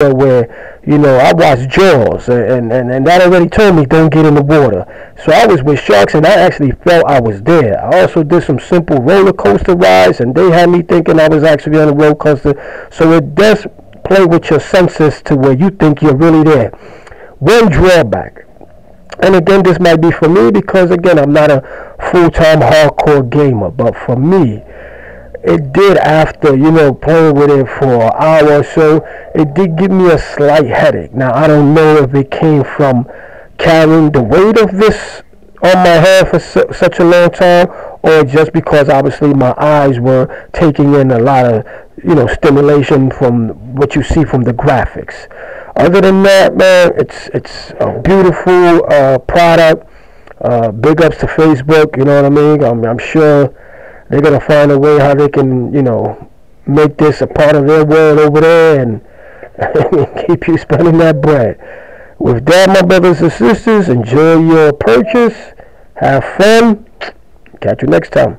where you know I watched Jaws and, and and that already told me don't get in the water. So I was with sharks and I actually felt I was there. I also did some simple roller coaster rides and they had me thinking I was actually on a roller coaster. So it does play with your senses to where you think you're really there. One drawback. And again, this might be for me because again, I'm not a full-time hardcore gamer, but for me, it did after you know playing with it for an hour or so. It did give me a slight headache. Now i don't know if it came from carrying the weight of this on my head for su- such a long time or just because obviously my eyes were taking in a lot of you know stimulation from what you see from the graphics. Other than that man it's it's a beautiful uh, product. Uh, big ups to facebook you know what i mean? I'm, I'm sure they're gonna find a way how they can, you know, make this a part of their world over there and, keep you spending that bread. With that, my brothers and sisters, enjoy your purchase. Have fun. Catch you next time.